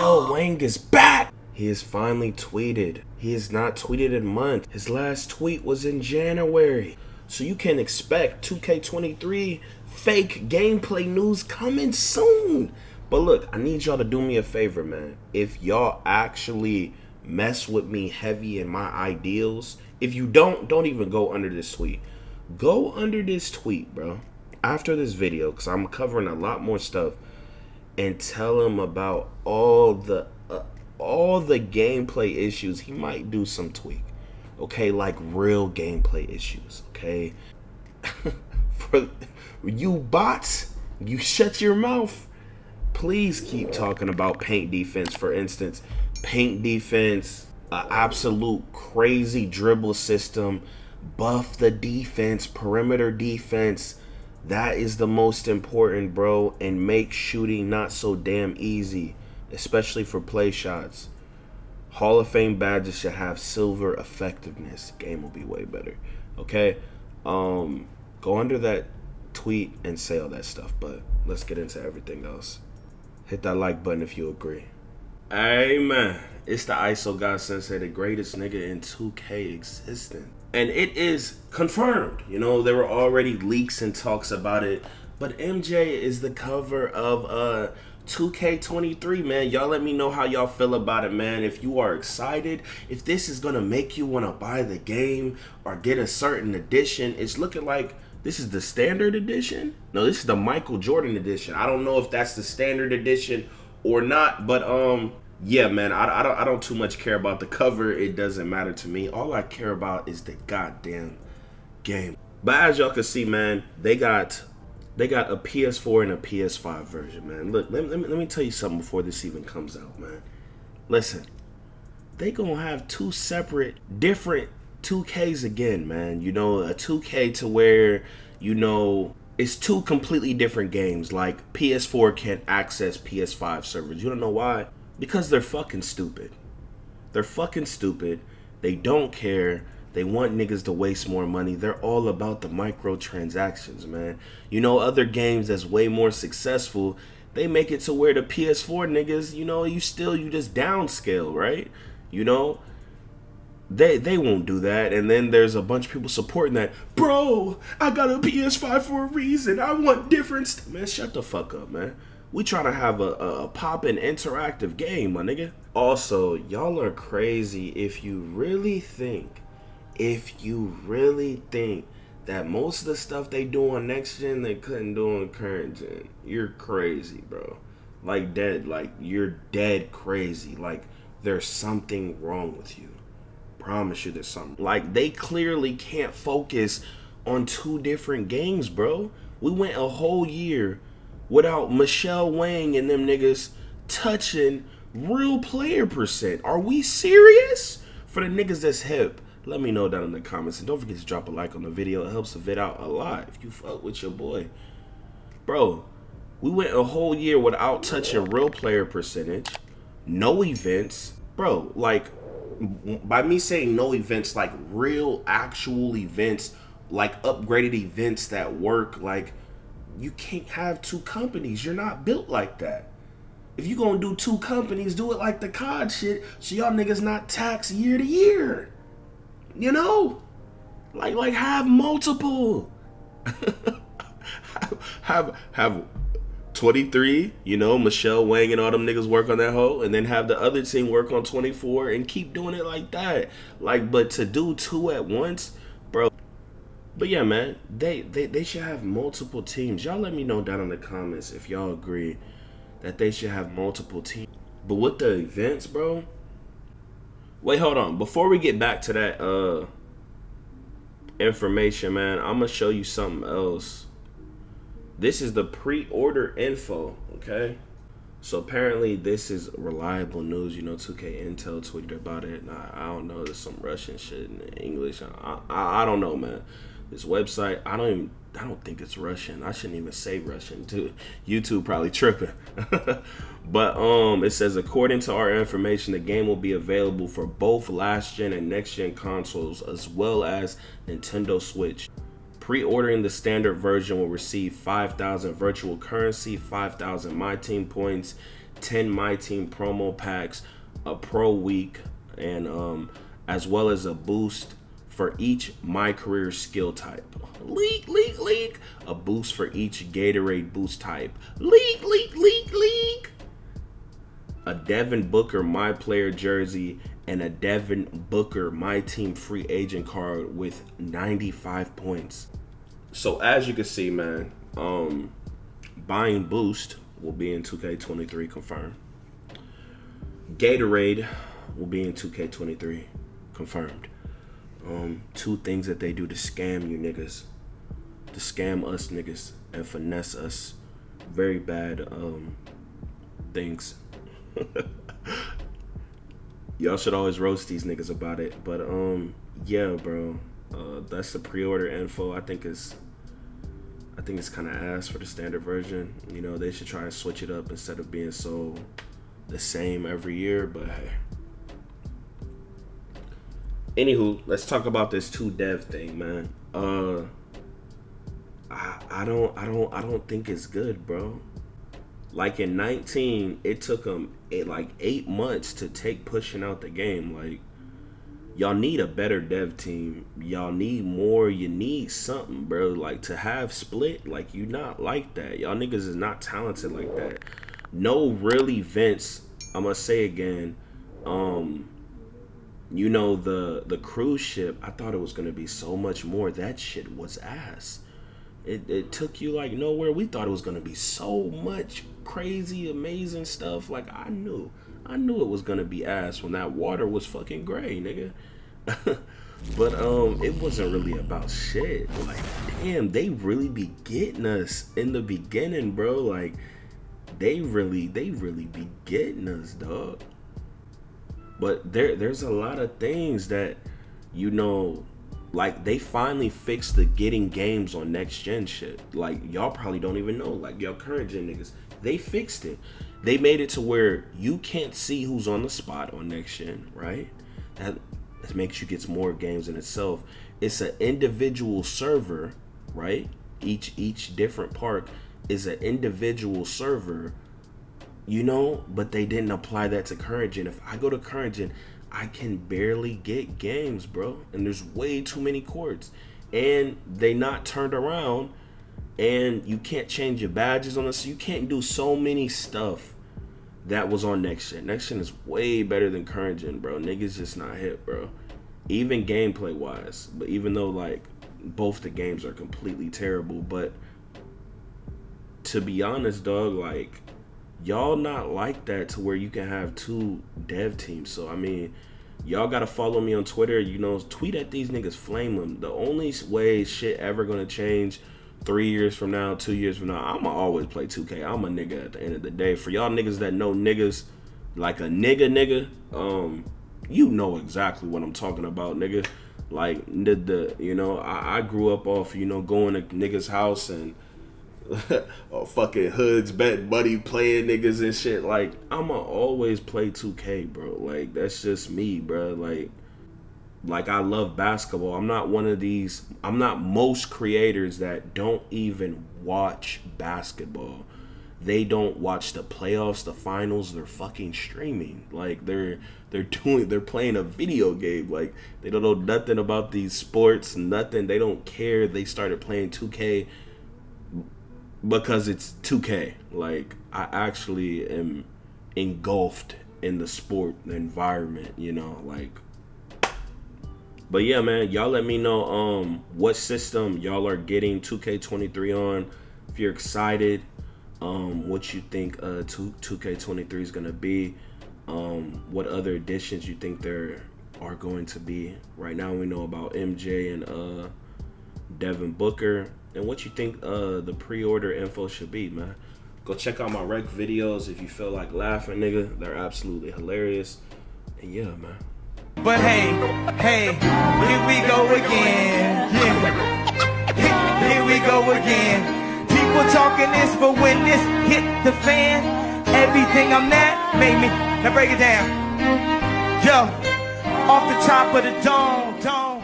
Michelle Wang is back. He has finally tweeted. He has not tweeted in months. His last tweet was in January. So you can expect 2K23 fake gameplay news coming soon. But look, I need y'all to do me a favor, man. If y'all actually mess with me heavy in my ideals, if you don't, don't even go under this tweet. Go under this tweet, bro. After this video, because I'm covering a lot more stuff, and tell him about all the uh, all the gameplay issues. He might do some tweak, okay, like real gameplay issues, okay. For you bots, you shut your mouth. Please keep talking about paint defense. For instance, paint defense, an absolute crazy dribble system, buff the defense, perimeter defense. That is the most important, bro, and make shooting not so damn easy, especially for play shots. Hall of Fame badges should have silver effectiveness. Game will be way better. Okay? Um go under that tweet and say all that stuff, but let's get into everything else. Hit that like button if you agree. Amen. It's the ISO God Sensei, the greatest nigga in 2K existing. And it is confirmed. You know, there were already leaks and talks about it. But MJ is the cover of uh 2K23, man. Y'all let me know how y'all feel about it, man. If you are excited, if this is gonna make you wanna buy the game or get a certain edition, it's looking like this is the standard edition. No, this is the Michael Jordan edition. I don't know if that's the standard edition or not, but um, yeah, man, I, I don't I don't too much care about the cover. It doesn't matter to me. All I care about is the goddamn game. But as y'all can see, man, they got they got a PS4 and a PS5 version, man. Look, let, let, me, let me tell you something before this even comes out, man. Listen, they gonna have two separate, different 2Ks again, man. You know, a 2K to where, you know, it's two completely different games. Like PS4 can't access PS5 servers. You don't know why? Because they're fucking stupid. They're fucking stupid. They don't care. They want niggas to waste more money. They're all about the microtransactions, man. You know, other games that's way more successful, they make it to where the PS4 niggas, you know, you still you just downscale, right? You know, they they won't do that. And then there's a bunch of people supporting that. Bro, I got a PS5 for a reason. I want different st-. man. Shut the fuck up, man. We try to have a, a poppin' interactive game, my nigga. Also, y'all are crazy if you really think if you really think that most of the stuff they do on next gen they couldn't do on current gen, you're crazy, bro. Like dead, like you're dead crazy. Like there's something wrong with you. Promise you there's something. Like they clearly can't focus on two different games, bro. We went a whole year without Michelle Wang and them niggas touching real player percent. Are we serious? For the niggas that's hip, let me know down in the comments. And don't forget to drop a like on the video. It helps the vid out a lot if you fuck with your boy. Bro, we went a whole year without touching real player percentage. No events. Bro, like, by me saying no events, like real actual events, like upgraded events that work, like, you can't have two companies. You're not built like that. If you gonna do two companies, do it like the COD shit, so y'all niggas not taxed year to year. You know? Like like have multiple. have have 23, you know, Michelle Wang and all them niggas work on that hoe, and then have the other team work on 24 and keep doing it like that. Like, but to do two at once. But yeah, man, they, they, they should have multiple teams. Y'all let me know down in the comments if y'all agree that they should have multiple teams. But with the events, bro, Wait, hold on. Before we get back to that uh information, man, I'm gonna show you something else. This is the pre-order info, okay? So apparently this is reliable news. You know, 2K Intel tweeted about it. I, I don't know. There's some Russian shit in English. I, I, I don't know, man. This website, I don't even I don't think it's Russian. I shouldn't even say Russian too. YouTube probably tripping. but um it says according to our information, the game will be available for both last gen and next gen consoles as well as Nintendo Switch. Pre-ordering the standard version will receive 5,000 virtual currency, 5,000 my team points, 10 My Team promo packs, a pro week, and um, as well as a boost for each My Career skill type. Leak, leak, leak. A boost for each Gatorade boost type. Leak, leak, leak, leak. A Devin Booker My Player jersey and a Devin Booker My Team free agent card with 95 points. So as you can see, man, um, buying boost will be in 2K23 confirmed. Gatorade will be in 2K23 confirmed. Um, two things that they do to scam you niggas, to scam us niggas and finesse us. Very bad um, things. Y'all should always roast these niggas about it, but um, yeah, bro. Uh, that's the pre-order info. I think is I think it's kind of ass for the standard version. You know, they should try and switch it up instead of being so the same every year. But hey. Anywho, let's talk about this two dev thing, man. Uh, I I don't I don't I don't think it's good, bro. Like in 19, it took them like eight months to take pushing out the game. Like y'all need a better dev team. Y'all need more. You need something, bro. Like to have split, like you not like that. Y'all niggas is not talented like that. No real events. I'm gonna say again. Um, you know the the cruise ship. I thought it was gonna be so much more. That shit was ass. It, it took you like nowhere. We thought it was gonna be so much crazy, amazing stuff. Like I knew. I knew it was gonna be ass when that water was fucking gray, nigga. but um, it wasn't really about shit. Like, damn, they really be getting us in the beginning, bro. Like, they really, they really be getting us, dog. But there, there's a lot of things that, you know, like they finally fixed the getting games on next gen shit. Like y'all probably don't even know. Like y'all current gen niggas, they fixed it they made it to where you can't see who's on the spot on next gen, right? That, that makes you get more games in itself. It's an individual server, right? Each each different park is an individual server, you know, but they didn't apply that to current gen. If I go to current gen, I can barely get games, bro. And there's way too many courts. And they not turned around and you can't change your badges on this. You can't do so many stuff that was on next gen. Next gen is way better than current gen, bro. Niggas just not hit, bro. Even gameplay wise, but even though like both the games are completely terrible, but to be honest, dog, like y'all not like that to where you can have two dev teams. So I mean, y'all gotta follow me on Twitter. You know, tweet at these niggas, flame them. The only way shit ever gonna change three years from now, two years from now, I'ma always play 2K. I'm a nigga at the end of the day. For y'all niggas that know niggas like a nigga nigga, um, you know exactly what I'm talking about, nigga. Like the, the you know, I, I grew up off, you know, going to niggas' house and or fucking hoods bet buddy playing niggas and shit. Like I'ma always play 2K, bro. Like that's just me, bro. Like like I love basketball. I'm not one of these I'm not most creators that don't even watch basketball. They don't watch the playoffs, the finals, they're fucking streaming. Like they're they're doing they're playing a video game. Like they don't know nothing about these sports, nothing. They don't care. They started playing 2K because it's 2K. Like I actually am engulfed in the sport the environment, you know, like but yeah, man, y'all let me know um what system y'all are getting 2K23 on. If you're excited, um, what you think uh 2 2K23 is gonna be, um, what other additions you think there are going to be. Right now we know about MJ and uh Devin Booker. And what you think uh the pre-order info should be, man. Go check out my rec videos if you feel like laughing, nigga. They're absolutely hilarious. And yeah, man. But hey, hey, here we go again. Yeah. Here we go again. People talking this, but when this hit the fan, everything I'm at made me. Now break it down. Yo, off the top of the dome, dome.